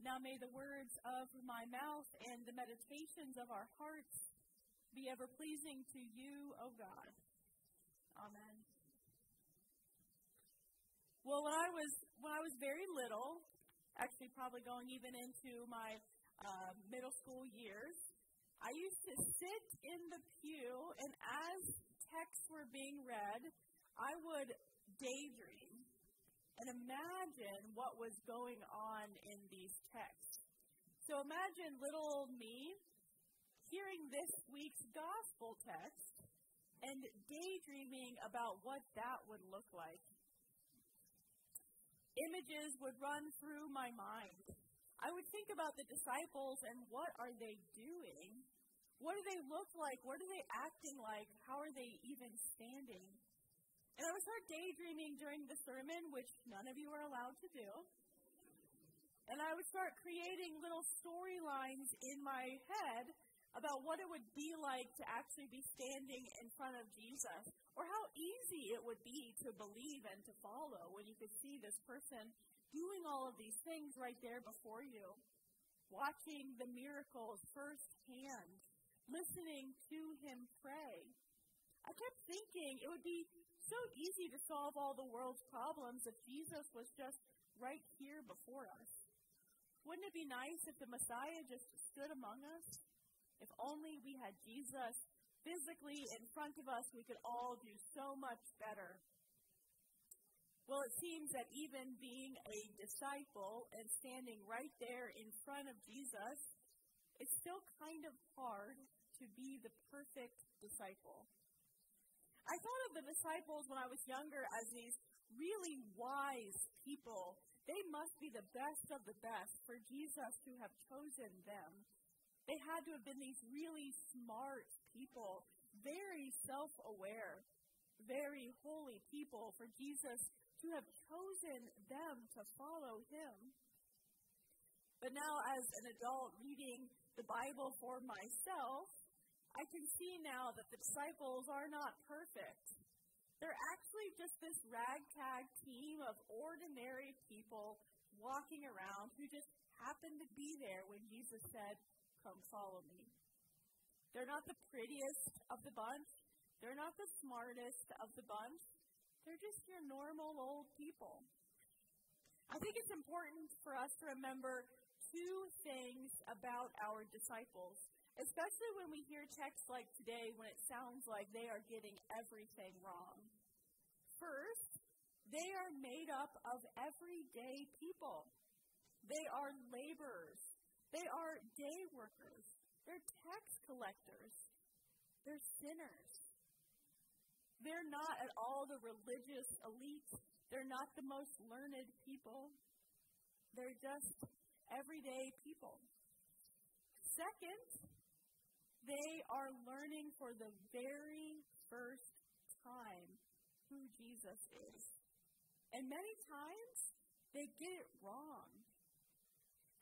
Now may the words of my mouth and the meditations of our hearts be ever pleasing to you, O God. Amen. Well, when I was when I was very little, actually probably going even into my uh, middle school years, I used to sit in the pew, and as texts were being read, I would daydream and imagine what was going on in these texts. So imagine little old me hearing this week's gospel text and daydreaming about what that would look like. Images would run through my mind. I would think about the disciples and what are they doing? What do they look like? What are they acting like? How are they even standing? And I would start daydreaming during the sermon, which none of you are allowed to do. And I would start creating little storylines in my head about what it would be like to actually be standing in front of Jesus, or how easy it would be to believe and to follow when you could see this person doing all of these things right there before you, watching the miracles firsthand, listening to him pray. I kept thinking it would be so easy to solve all the world's problems if Jesus was just right here before us. Wouldn't it be nice if the Messiah just stood among us? If only we had Jesus physically in front of us, we could all do so much better. Well, it seems that even being a disciple and standing right there in front of Jesus, it's still kind of hard to be the perfect disciple. I thought of the disciples when I was younger as these really wise people. They must be the best of the best for Jesus to have chosen them. They had to have been these really smart people, very self aware, very holy people for Jesus to have chosen them to follow him. But now, as an adult reading the Bible for myself, I can see now that the disciples are not perfect. They're actually just this ragtag team of ordinary people walking around who just happened to be there when Jesus said, Come follow me. They're not the prettiest of the bunch. They're not the smartest of the bunch. They're just your normal old people. I think it's important for us to remember two things about our disciples, especially when we hear texts like today when it sounds like they are getting everything wrong. First, they are made up of everyday people. They are laborers. They are day workers. They're tax collectors. They're sinners. They're not at all the religious elite. They're not the most learned people. They're just everyday people. Second, they are learning for the very first time who Jesus is. And many times, they get it wrong.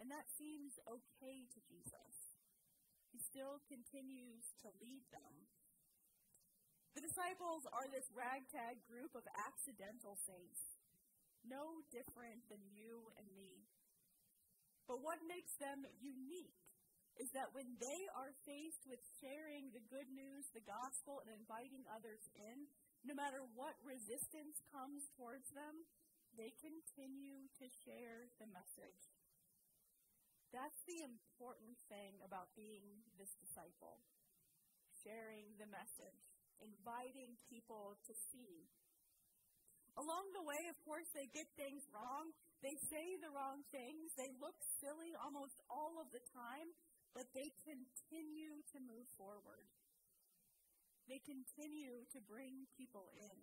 And that seems okay to Jesus. He still continues to lead them. The disciples are this ragtag group of accidental saints, no different than you and me. But what makes them unique that when they are faced with sharing the good news, the gospel, and inviting others in, no matter what resistance comes towards them, they continue to share the message. That's the important thing about being this disciple sharing the message, inviting people to see. Along the way, of course, they get things wrong. They say the wrong things. They look silly almost all of the time, but they continue to move forward. They continue to bring people in.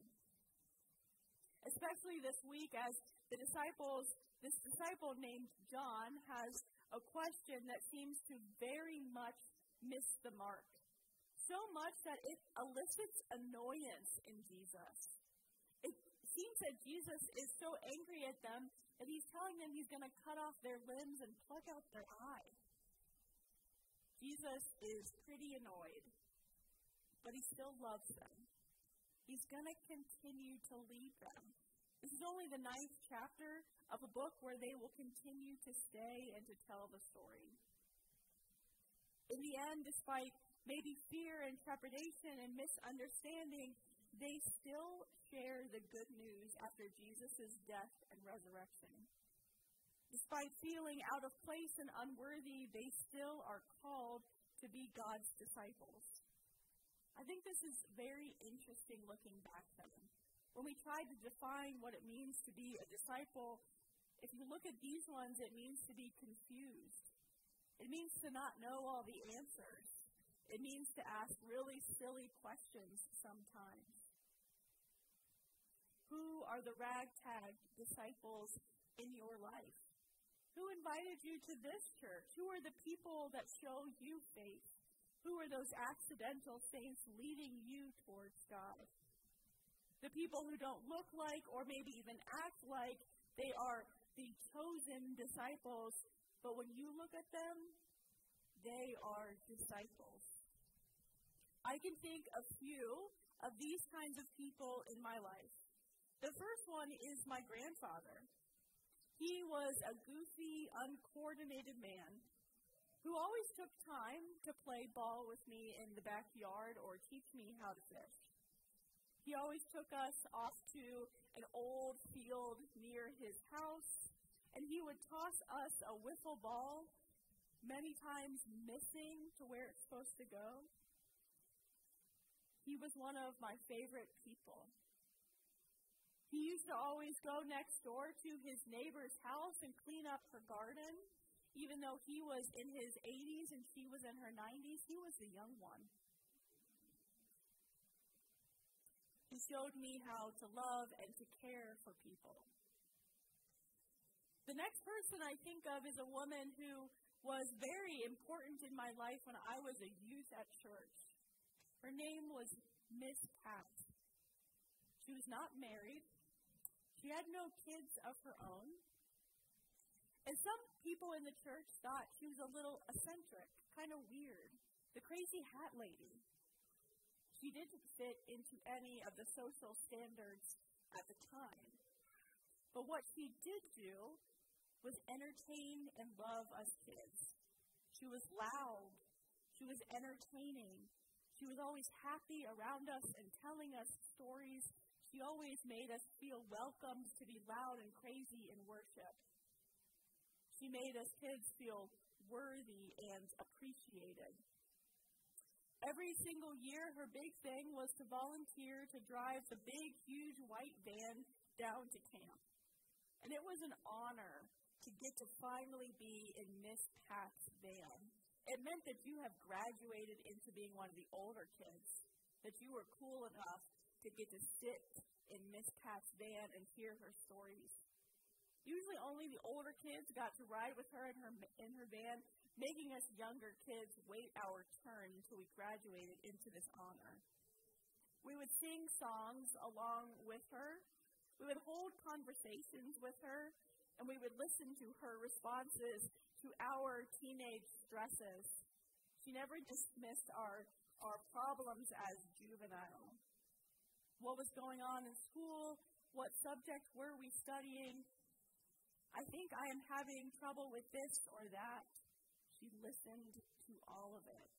Especially this week, as the disciples, this disciple named John has a question that seems to very much miss the mark. So much that it elicits annoyance in Jesus. It seems that Jesus is so angry at them that he's telling them he's going to cut off their limbs and pluck out their eye. Jesus is pretty annoyed, but he still loves them. He's going to continue to lead them. This is only the ninth chapter of a book where they will continue to stay and to tell the story. In the end, despite maybe fear and trepidation and misunderstanding, they still share the good news after Jesus' death and resurrection. Despite feeling out of place and unworthy, they still are called to be God's disciples. I think this is very interesting looking back then. When we try to define what it means to be a disciple, if you look at these ones, it means to be confused. It means to not know all the answers. It means to ask really silly questions sometimes. Who are the ragtag disciples in your life? Who invited you to this church? Who are the people that show you faith? Who are those accidental saints leading you towards God? The people who don't look like or maybe even act like they are the chosen disciples, but when you look at them, they are disciples. I can think of a few of these kinds of people in my life. The first one is my grandfather. He was a goofy, uncoordinated man who always took time to play ball with me in the backyard or teach me how to fish. He always took us off to an old field near his house, and he would toss us a wiffle ball, many times missing to where it's supposed to go. He was one of my favorite people. He used to always go next door to his neighbor's house and clean up her garden. Even though he was in his 80s and she was in her 90s, he was the young one. He showed me how to love and to care for people. The next person I think of is a woman who was very important in my life when I was a youth at church. Her name was Miss Pat. She was not married. She had no kids of her own. And some people in the church thought she was a little eccentric, kind of weird, the crazy hat lady. She didn't fit into any of the social standards at the time. But what she did do was entertain and love us kids. She was loud. She was entertaining. She was always happy around us and telling us stories she always made us feel welcomed to be loud and crazy in worship. She made us kids feel worthy and appreciated. Every single year, her big thing was to volunteer to drive the big, huge white van down to camp. And it was an honor to get to finally be in Miss Pat's van. It meant that you have graduated into being one of the older kids, that you were cool enough to get to sit in Miss Pat's van and hear her stories. Usually only the older kids got to ride with her in her in her van, making us younger kids wait our turn until we graduated into this honor. We would sing songs along with her. We would hold conversations with her, and we would listen to her responses to our teenage stresses. She never dismissed our, our problems as juvenile what was going on in school, what subject were we studying. I think I am having trouble with this or that. She listened to all of it.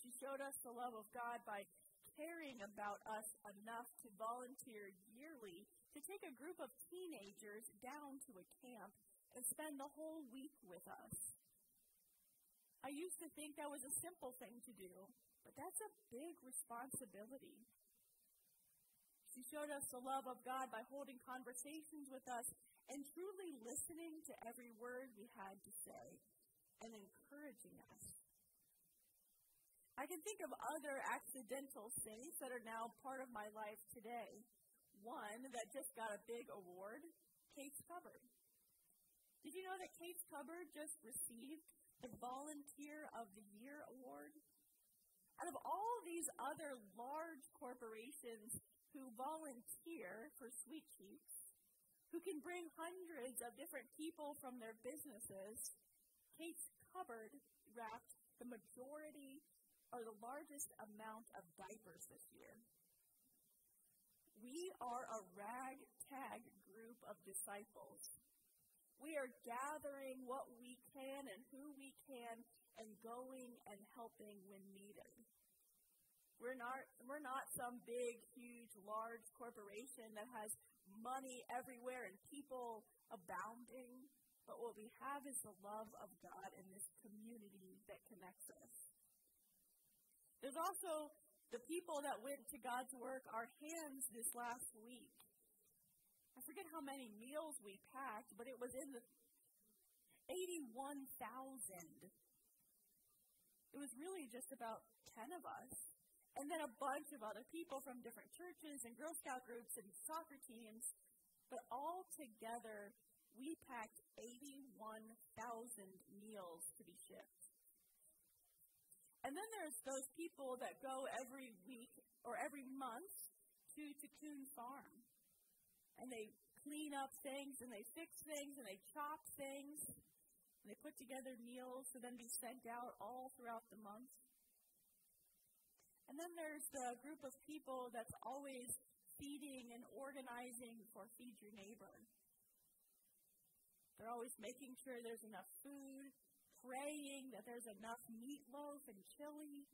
She showed us the love of God by caring about us enough to volunteer yearly to take a group of teenagers down to a camp and spend the whole week with us. I used to think that was a simple thing to do, but that's a big responsibility. She showed us the love of God by holding conversations with us and truly listening to every word we had to say and encouraging us. I can think of other accidental saints that are now part of my life today. One that just got a big award, Kate's Cupboard. Did you know that Kate's Cupboard just received the Volunteer of the Year award? Out of all these other large corporations who volunteer for Sweet Cheeks, who can bring hundreds of different people from their businesses, Kate's Cupboard wrapped the majority or the largest amount of diapers this year. We are a ragtag group of disciples. We are gathering what we can and who we can and going and helping when needed. We're not, we're not some big, huge, large corporation that has money everywhere and people abounding, but what we have is the love of God in this community that connects us. There's also the people that went to God's work, our hands this last week. I forget how many meals we packed, but it was in the 81,000. It was really just about 10 of us. And then a bunch of other people from different churches and Girl Scout groups and soccer teams. But all together, we packed 81,000 meals to be shipped. And then there's those people that go every week or every month to Tikkun Farm. And they clean up things and they fix things and they chop things. And they put together meals to then be sent out all throughout the month. And then there's the group of people that's always feeding and organizing for Feed Your Neighbor. They're always making sure there's enough food, praying that there's enough meatloaf and chili,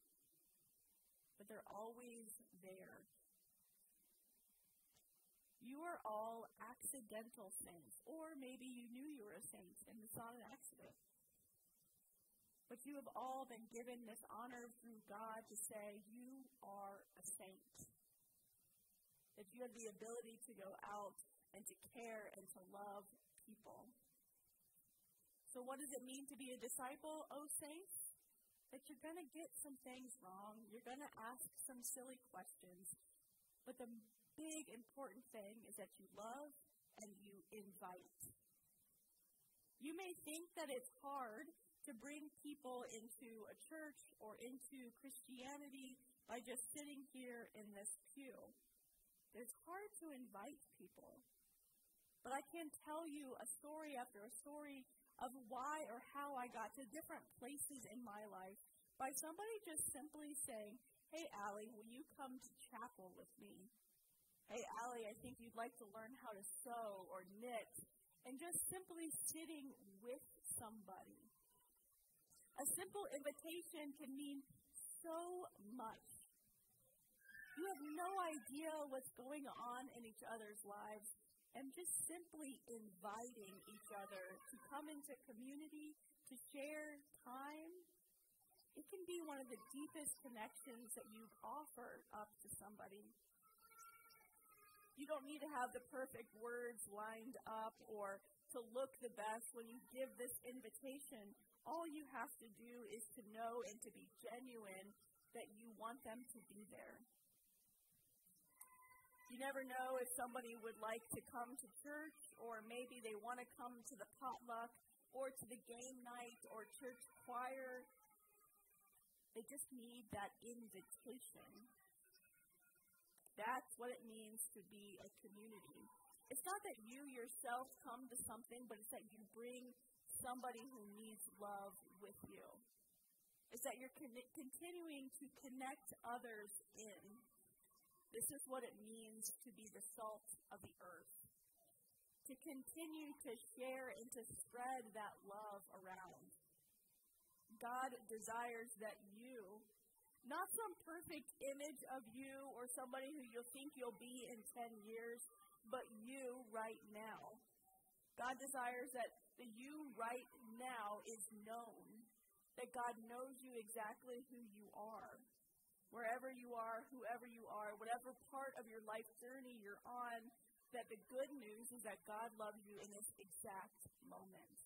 but they're always there. You are all accidental saints, or maybe you knew you were a saint and it's not an accident. But you have all been given this honor through God to say, You are a saint. That you have the ability to go out and to care and to love people. So, what does it mean to be a disciple, oh saints? That you're going to get some things wrong. You're going to ask some silly questions. But the big important thing is that you love and you invite. You may think that it's hard to bring people into a church or into Christianity by just sitting here in this pew. It's hard to invite people. But I can tell you a story after a story of why or how I got to different places in my life by somebody just simply saying, Hey, Allie, will you come to chapel with me? Hey, Allie, I think you'd like to learn how to sew or knit. And just simply sitting with somebody. A simple invitation can mean so much. You have no idea what's going on in each other's lives, and just simply inviting each other to come into community, to share time, it can be one of the deepest connections that you've offered up to somebody. You don't need to have the perfect words lined up or to look the best when you give this invitation. All you have to do is to know and to be genuine that you want them to be there. You never know if somebody would like to come to church, or maybe they want to come to the potluck, or to the game night, or church choir. They just need that invitation. That's what it means to be a community. It's not that you yourself come to something, but it's that you bring somebody who needs love with you. It's that you're con- continuing to connect others in. This is what it means to be the salt of the earth. To continue to share and to spread that love around. God desires that you, not some perfect image of you or somebody who you'll think you'll be in 10 years, but you right now. God desires that the you right now is known, that God knows you exactly who you are wherever you are, whoever you are, whatever part of your life journey you're on, that the good news is that God loves you in this exact moment.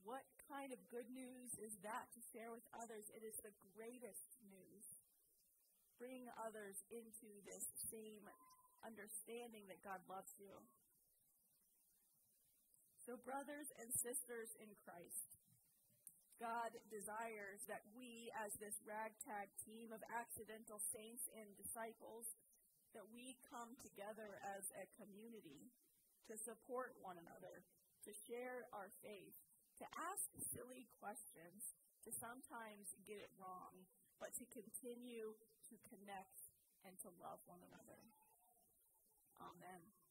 What kind of good news is that to share with others? It is the greatest news. Bring others into this same understanding that God loves you. So, brothers and sisters in Christ, God desires that we, as this ragtag team of accidental saints and disciples, that we come together as a community to support one another, to share our faith, to ask silly questions, to sometimes get it wrong, but to continue to connect and to love one another. Amen.